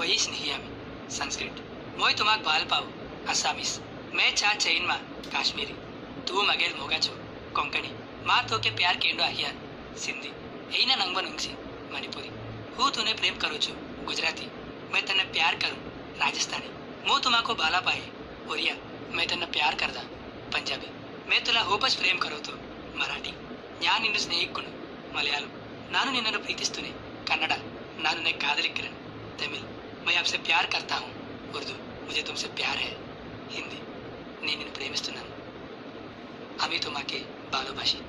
કોઈ સ્નેહી આવે સંસ્કૃત મોય તમાક ભાલ પાવ અસામીસ મેં ચા ચૈનમાં કાશ્મીરી તું મગેલ મોગા છો કોંકણી માં તો કે પ્યાર કેન્ડો આહિયાર સિંધી એના નંગવા નંગસી મણિપુરી હું તને પ્રેમ કરું છું ગુજરાતી મેં તને પ્યાર કરું રાજસ્થાनी હું તુમાકો ભાલા પાએ ઓરિયા મેં તને પ્યાર કરતા પંજાબી મેં તુલા હોપસ પ્રેમ કરું તો ಮರಾಠಿ ನಾನು ನಿನ್ನ ಸ್ನೇಹಿಕ್ಕುಣು ಮಲಯಾಳಂ ನಾನು ನಿನ್ನನ್ನು ಪ್ರೀತಿಸ್ತೇನೆ ಕನ್ನಡ ನಾನು ನಿನ್ನ ಕಾದಲಿಕ್ಕಿರನು ತಮಿಳ್ मैं आपसे प्यार करता हूँ उर्दू मुझे तुमसे प्यार है हिंदी నేను నిన్ను ప్రేమిస్తున్నాను అవి తుమాకే బాలోబాషి